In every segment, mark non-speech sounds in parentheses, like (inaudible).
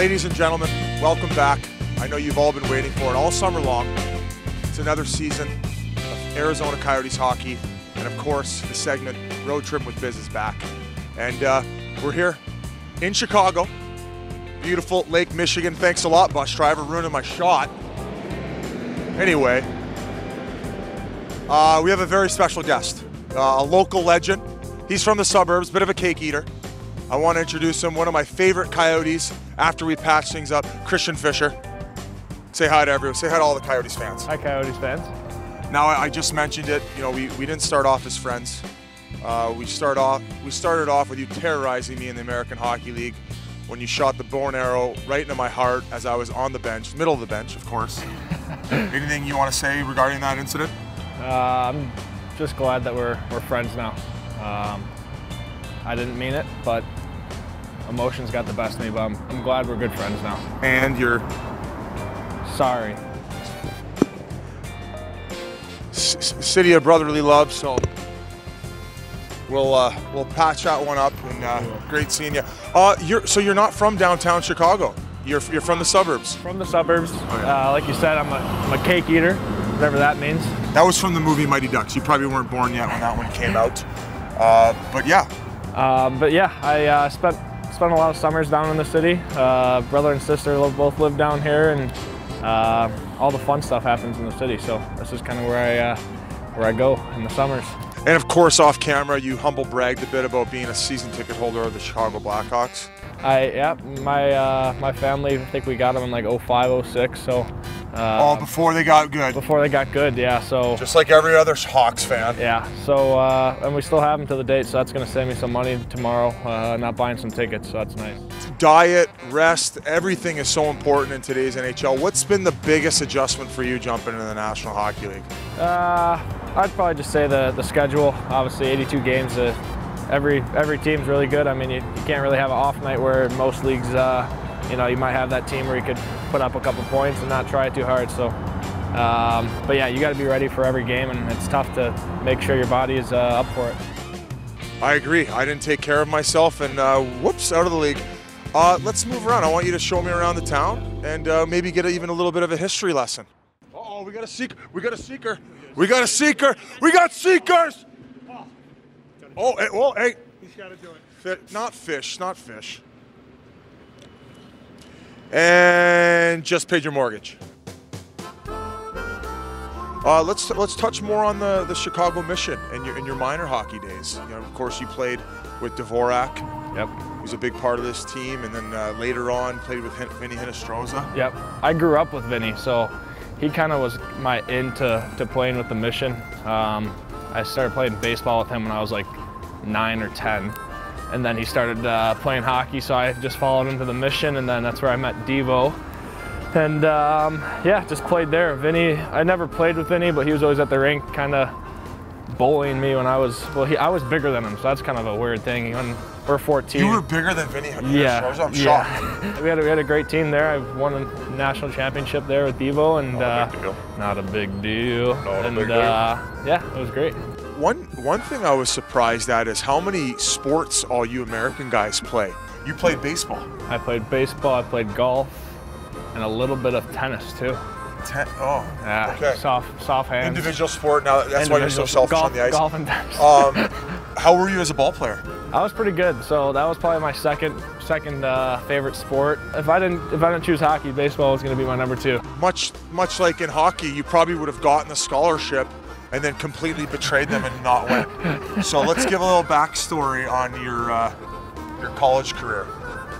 Ladies and gentlemen, welcome back. I know you've all been waiting for it all summer long. It's another season of Arizona Coyotes hockey, and of course, the segment Road Trip with Biz is back. And uh, we're here in Chicago, beautiful Lake Michigan. Thanks a lot, bus driver, ruining my shot. Anyway, uh, we have a very special guest, uh, a local legend. He's from the suburbs, bit of a cake eater. I want to introduce him, one of my favorite Coyotes after we patch things up, Christian Fischer. Say hi to everyone. Say hi to all the Coyotes fans. Hi, Coyotes fans. Now, I I just mentioned it. You know, we, we didn't start off as friends. Uh, we start off. We started off with you terrorizing me in the American Hockey League when you shot the bow and arrow right into my heart as I was on the bench, middle of the bench, of course. (laughs) Anything you want to say regarding that incident? Uh, I'm just glad that we're, we're friends now. Um, I didn't mean it, but emotions got the best of me, but I'm, I'm glad we're good friends now. And you're? Sorry. c- city of brotherly love. So we'll uh, we'll patch that one up. And uh, great seeing you. Uh, you're so you're not from downtown Chicago. You're you're from the suburbs. From the suburbs, yeah. uh, like you said, I'm a, I'm a cake eater, whatever that means. That was from the movie Mighty Ducks. You probably weren't born yet when that one came out. Uh, but yeah, Uh, but yeah, I uh, spent spent a lot of summers down in the city. Uh, brother and sister live, both live down here, and uh, all the fun stuff happens in the city. So this is kind of where I uh, where I go in the summers. and of course off camera you humble bragged a bit about being a season ticket holder of the Chicago Blackhawks. I yeah, my uh, my family. I think we got them in like 05, 06, So uh, All before they got good, before they got good, yeah. So just like every other Hawks fan. yeah, so uh, and we still have them to the date. So that's gonna save me some money tomorrow. Uh, not buying some tickets, so that's nice. Diet, rest, everything is so important in today's NHL. What's been the biggest adjustment for you jumping into the National Hockey League? Uh, I'd probably just say the the schedule. Obviously, 82 games. Uh, every every team's really good. I mean, you, you can't really have an off night where most leagues, uh, you know, you might have that team where you could put up a couple points and not try too hard. So, um, but yeah, you got to be ready for every game, and it's tough to make sure your body is uh, up for it. I agree. I didn't take care of myself, and uh, whoops, out of the league. Uh, let's move around. I want you to show me around the town and uh, maybe get a, even a little bit of a history lesson. Oh, we got a seeker. We got a seeker. We got a seeker. We got seekers. Oh, hey, well, hey. He's got to do it. Fi- not fish, not fish. And just paid your mortgage. Uh, let's let's touch more on the, the Chicago Mission and your in your minor hockey days. You know, of course, you played with Dvorak. Yep. He was a big part of this team, and then uh, later on played with Hin- Vinnie Hinostroza. Yep. I grew up with Vinnie, so he kind of was my into to playing with the mission. Um, I started playing baseball with him when I was like nine or ten, and then he started uh, playing hockey, so I just followed him to the mission, and then that's where I met Devo. And um, yeah, just played there. Vinnie, I never played with Vinnie, but he was always at the rink, kind of bullying me when I was. Well, he, I was bigger than him, so that's kind of a weird thing. When we're 14. You were bigger than Vinnie Yeah, I'm shocked. yeah. (laughs) we had a, we had a great team there. I won a national championship there with Devo, and Not a uh, big deal. not a big deal. Not a and big deal. Uh, yeah, it was great. One one thing I was surprised at is how many sports all you American guys play. You played baseball. I played baseball, I played golf, and a little bit of tennis too. Ten, oh, Yeah, okay. soft soft hands. Individual sport. Now that's why you're so selfish golf, on the ice. Golf and tennis. Um, (laughs) how were you as a ball player? I was pretty good, so that was probably my second second uh, favorite sport. If I didn't if I didn't choose hockey, baseball was going to be my number two. Much much like in hockey, you probably would have gotten a scholarship and then completely betrayed them and not went. so let's give a little backstory on your uh, your college career.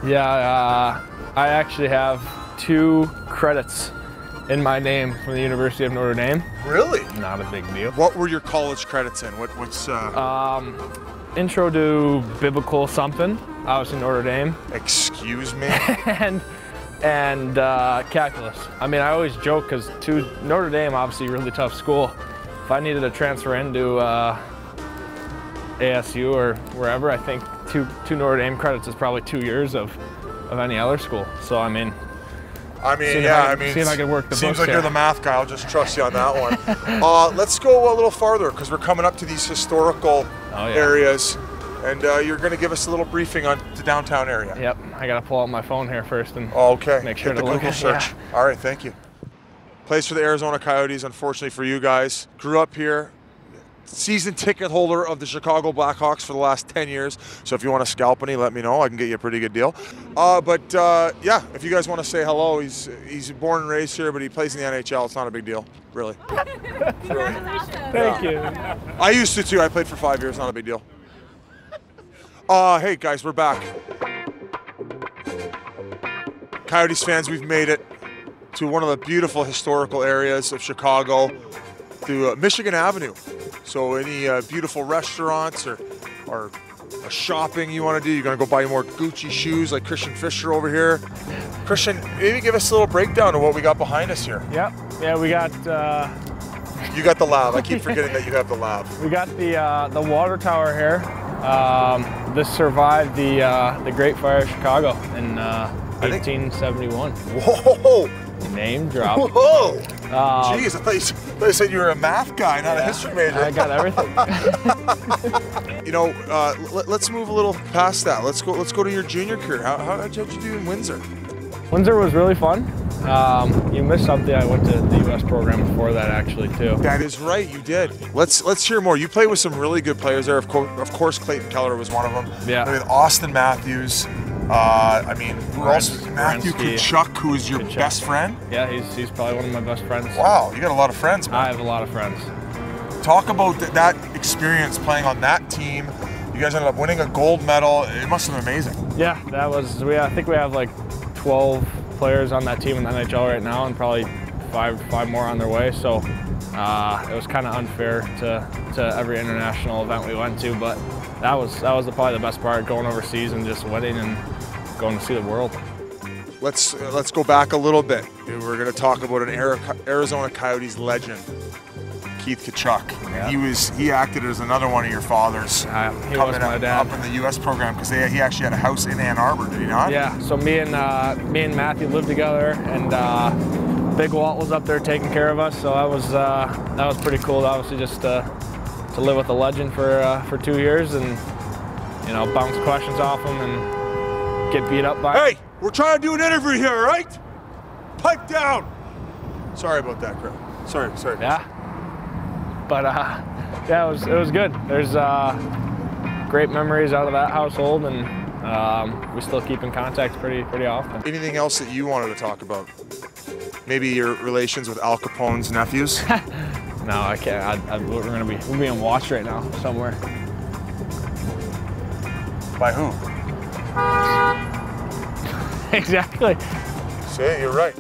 Yeah, uh, I actually have two credits in my name from the University of Notre Dame. Really? Not a big deal. What were your college credits in? What what's uh, Um, intro to biblical something. I was in Notre Dame, excuse me? (laughs) and and uh, calculus. I mean, I always joke because to Notre Dame, obviously, really tough school. If I needed to transfer into uh, ASU or wherever, I think two two Notre Dame credits is probably two years of of any other school. So I mean, I mean, yeah, I I, mean, see if I can work the seems like you're the math guy. I'll just trust you on that one. (laughs) uh, let's go a little farther because we're coming up to these historical Oh, yeah. areas. and uh, you're going to give us a little briefing on the downtown area. Yep, I gotta pull out my phone here first and okay. Make sure Hit to the look Google search. All right, thank you. Plays for the Arizona Coyotes, unfortunately for you guys. Grew up here. Season ticket holder of the Chicago Blackhawks for the last 10 years. So if you want to scalp any, let me know. I can get you a pretty good deal. Uh, but uh, yeah, if you guys want to say hello, he's he's born and raised here, but he plays in the NHL. It's not a big deal, really. (laughs) Congratulations. thank you. I used to too. I played for five years. Not a big deal. Uh, hey guys, we're back. Coyotes fans, we've made it to one of the beautiful historical areas of Chicago, to uh, Michigan Avenue. So any uh, beautiful restaurants or or shopping you want to do, you're gonna go buy more Gucci shoes like Christian Fischer over here. Christian, maybe give us a little breakdown of what we got behind us here. Yep, yeah, we got uh, You got the lab. I keep forgetting that you have the lab. (laughs) we got the uh, the water tower here. Um, this survived the uh, the Great Fire of Chicago in uh, I think- 1871. Whoa! Name drop. (laughs) Whoa! Um, Jeez, I thought, you, s- I thought you said you were a math guy, not a history major. I got everything. (laughs) (laughs) you know, uh, let, us move a little past that. Let's go. Let's go to your junior career. How, how did you do in Windsor? Windsor was really fun. Um, you missed something. I went to the U.S. program before that actually too. That is right. You did. Let's let's hear more. You played with some really good players there. Of course, of course, Clayton Keller was one of them. Yeah. I mean, Auston Matthews. Uh, I mean, who else? Werenski. Matthew Tkachuk, who is your Tkachuk. best friend. Yeah, he's, he's probably one of my best friends. Wow, you got a lot of friends, man. I have a lot of friends. Talk about th- that experience playing on that team. You guys ended up winning a gold medal. It must have been amazing. Yeah, that was. We I think we have like 12 players on that team in the NHL right now, and probably five five more on their way. So uh, it was kind of unfair to to every international event we went to, but that was that was the, probably the best part, going overseas and just winning and going to see the world. Let's uh, let's go back a little bit. We're going to talk about an Arizona Coyotes legend, Keith Tkachuk. Yeah. He was he acted as another one of your fathers Uh, he coming was my up, dad. up in the U.S. program because he actually had a house in Ann Arbor, did he not? Yeah, so me and uh, me and Matthew lived together, and uh, Big Walt was up there taking care of us. So that was uh, that was pretty cool. Obviously, just uh, to live with a legend for uh, for two years, and you know, bounce questions off him and get beat up by. Hey, we're trying to do an interview here, all right? Pipe down. Sorry about that, Chris. Sorry, sorry. Yeah. But uh, yeah, it was it was good. There's uh, great memories out of that household, and um, we still keep in contact pretty pretty often. Anything else that you wanted to talk about? Maybe your relations with Al Capone's nephews. (laughs) No, I can't. I, I, we're gonna be we're being watched right now somewhere. By who? (laughs) exactly. Say, you're right.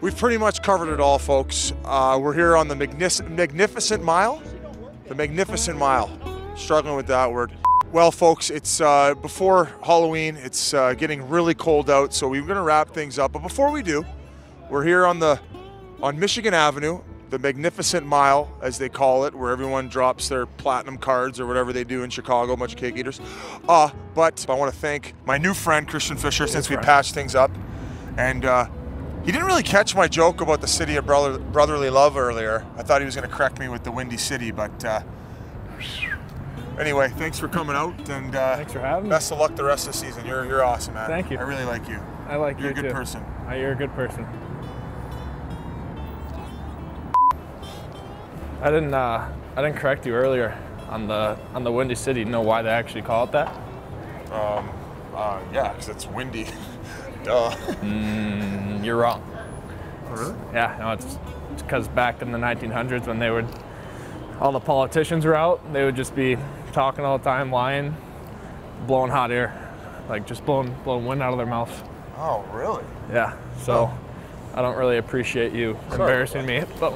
We've pretty much covered it all, folks. Uh, we're here on the Magnificent Mile. The Magnificent Mile. Struggling with that word. Well, folks, it's uh, before Halloween. It's uh, getting really cold out, so we're going to wrap things up. But before we do, we're here on the on Michigan Avenue, the Magnificent Mile, as they call it, where everyone drops their platinum cards or whatever they do in Chicago, bunch of cake eaters. Uh, but I want to thank my new friend Christian Fischer since we patched things up, and uh, he didn't really catch my joke about the city of brother, brotherly love earlier. I thought he was going to correct me with the Windy City, but uh, anyway, thanks for coming out, and uh, Thanks for having me. best of luck the rest of the season. You're you're awesome, man. Thank you. I really like you. I like You're you a good too. person. You're a good person. I didn't. Uh, I didn't correct you earlier on the on the Windy City. You Know why they actually call it that? Um, uh, yeah, because it's windy. (laughs) Duh. Mm, you're wrong. Really? Yeah, no, it's because back in the 1900s when they would, all the politicians were out, they would just be talking all the time, lying, blowing hot air, like just blowing blowing wind out of their mouth. Oh, really? Yeah, so I don't really appreciate you Sorry embarrassing me, but